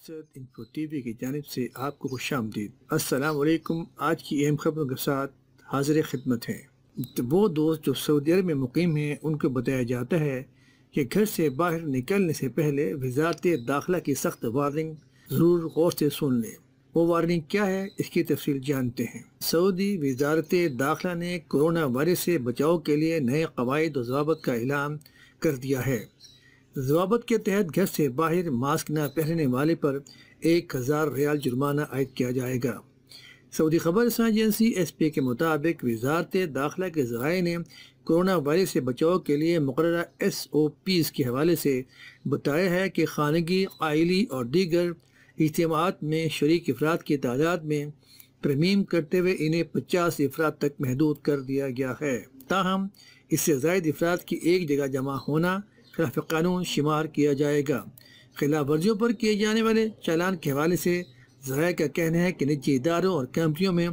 मकसद info TV की जानब से आपको खुश आमदीद असलकुम आज की अहम खबरों के साथ हाजिर खिदमत हैं। तो वो दोस्त जो सऊदी अरब में मुकीम हैं, उनको बताया जाता है कि घर से बाहर निकलने से पहले वजारत दाखिला की सख्त वार्निंग ज़रूर गौर से सुन लें। वो वार्निंग क्या है, इसकी तफसील जानते हैं। सऊदी वजारत दाखिला ने कोरोना वायरस से बचाव के लिए नए कवायद और जवाबत का ऐलान कर दिया है। जवाबत के तहत घर से बाहर मास्क न पहनने वाले पर एक हज़ार रियाल जुर्माना आयद किया जाएगा। सऊदी खबर एजेंसी एस पी के मुताबिक वजारत दाखिला के जराए ने कोरोना वायरस से बचाव के लिए मुकर एस ओ पीज़ के हवाले से बताया है कि खानगी आइली और दीगर इज्तम में शरीक अफराद की तादाद में तरमीम करते हुए इन्हें पचास अफराद तक महदूद कर दिया गया है। ताहम, इससे जायद अफराद की एक जगह जमा होना खिलाफ कानून शुमार किया जाएगा। खिलाफ वर्जियों पर किए जाने वाले चालान के हवाले से जराये का कहना है कि निजी इदारों और कंपनियों में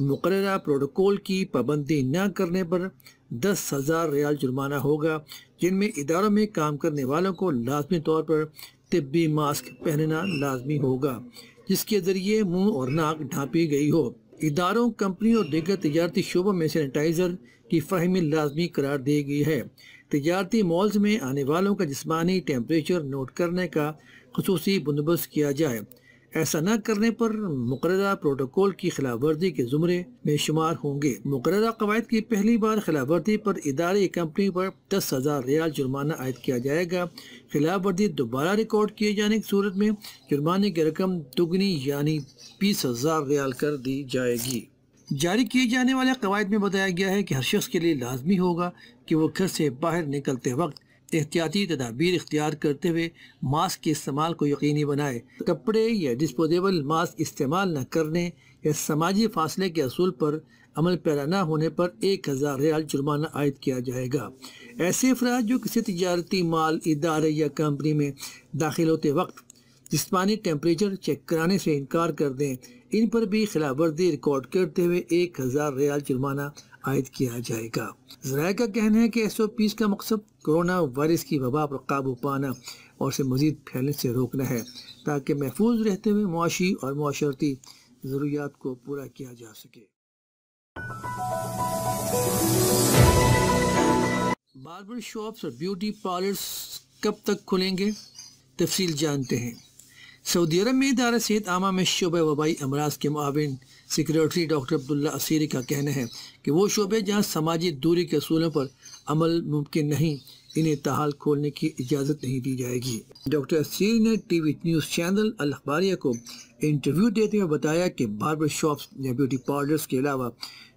मुकर प्रोटोकॉल की पाबंदी न करने पर दस हज़ार रियाल जुर्माना होगा, जिनमें इदारों में काम करने वालों को लाजमी तौर पर तिब्बी मास्क पहनना लाजमी होगा, जिसके ज़रिए मुँह और नाक ढांपी गई हो। इदारों कंपनी और दीगर तजारती शोबों में सैनिटाइज़र की फहमी लाजमी करार दी गई है। तजारती मॉल्स में आने वालों का जिसमानी टेम्परेचर नोट करने का खसूस बंदोबस्त किया जाए। ऐसा न करने पर मुकर प्रोटोकॉल की खिलाफ वर्जी के जुमरे में शुमार होंगे। मुकर कवायद की पहली बार खिलाफ वर्जी पर इदारे कंपनी पर दस हज़ार रियाल जुर्माना आयद किया जाएगा। खिलाफ वर्जी दोबारा रिकॉर्ड किए जाने की सूरत में जुर्माने की रकम दुगनी यानी बीस हज़ार रियाल कर दी जाएगी। जारी किए जाने वाले कवायद में बताया गया है कि हर शख्स के लिए लाजमी होगा कि वो घर से बाहर निकलते वक्त एहतियाती तदाबीर इख्तियार करते हुए मास्क के इस्तेमाल को यकीनी बनाए। कपड़े या डिस्पोजेबल मास्क इस्तेमाल न करने या समाजी फासले के असूल पर अमल पैरा न होने पर एक हज़ार रियाल जुर्माना आयद किया जाएगा। ऐसे अफराज जो किसी तजारती माल, इदारे या कंपनी में दाखिल होते वक्त जिसमानी टेम्परेचर चेक कराने से इनकार कर दें। इन पर भी खिलाफ वर्जी रिकॉर्ड करते हुए एक हज़ार रियाल जुर्माना आयद किया जाएगा। जराये का कहना है कि एस ओ पीस का मकसद कोरोना वायरस की वबा पर काबू पाना और से मजीद फैलने से रोकना है, ताकि महफूज रहते हुए मुआशी और माशरती ज़रूरियात को पूरा किया जा सके। बार्बर शॉप्स और ब्यूटी पार्लर्स कब तक खुलेंगे? तफसील जानते हैं। सऊदी अरब में इदारा सेहत आमा में शुब वबाई अमराज के माविन सेक्रेटरी डॉक्टर अब्दुल्ला असीरी का कहना है कि वो शोबे जहाँ समाजी दूरी के असूलों पर अमल मुमकिन नहीं, इन्हें ताहाल खोलने की इजाज़त नहीं दी जाएगी। डॉक्टर असीरी ने T V news channel Al Akhbariya को इंटरव्यू देते हुए बताया कि बार्बर शॉप्स या ब्यूटी पार्लर्स के अलावा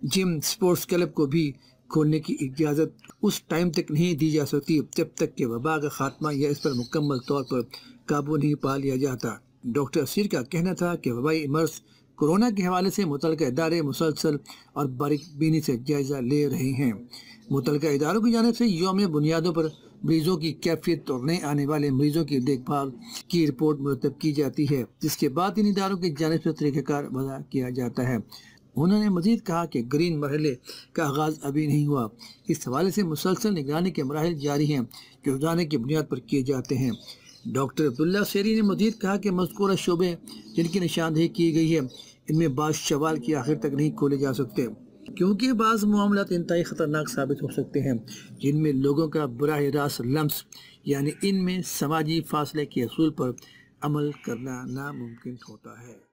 जिम, स्पोर्ट्स क्लब को भी खोलने की इजाज़त उस टाइम तक नहीं दी जा सकती। जब तक कि वबा का खात्मा या इस पर मुकम्मल तौर पर काबू नहीं पा लिया जाता। डॉक्टर असीर का कहना था कि वबाई मर्ज कोरोना के हवाले से मुतल इदारे, मुसलसल और बारीकबीनी से जायजा ले रहे हैं। मुतल इदारों की जानब से योम बुनियादों पर मरीजों की कैफियत और नए आने वाले मरीजों की देखभाल की रिपोर्ट मुरतब की जाती है, जिसके बाद इन इदारों की जानब से तरीक़ाकार वजह किया जाता है। उन्होंने मजीद कहा कि ग्रीन मरहले का आगाज़ अभी नहीं हुआ। इस हवाले से मुसलसल निगरानी के मराहल जारी हैं जो रोज़ाना की बुनियाद पर किए जाते हैं। डॉक्टर अब्दुल्ला शेरी ने मजीद कहा कि मजकूर शोबे, जिनकी निशानदेही की गई है, इनमें बाद शवाल की आखिर तक नहीं खोले जा सकते, क्योंकि बाज़ मामला इंतई ख़तरनाक साबित हो सकते हैं, जिनमें लोगों का बरह रास्त लम्स, यानी इनमें समाजी फासले के असूल पर अमल करना नामुमकिन होता है।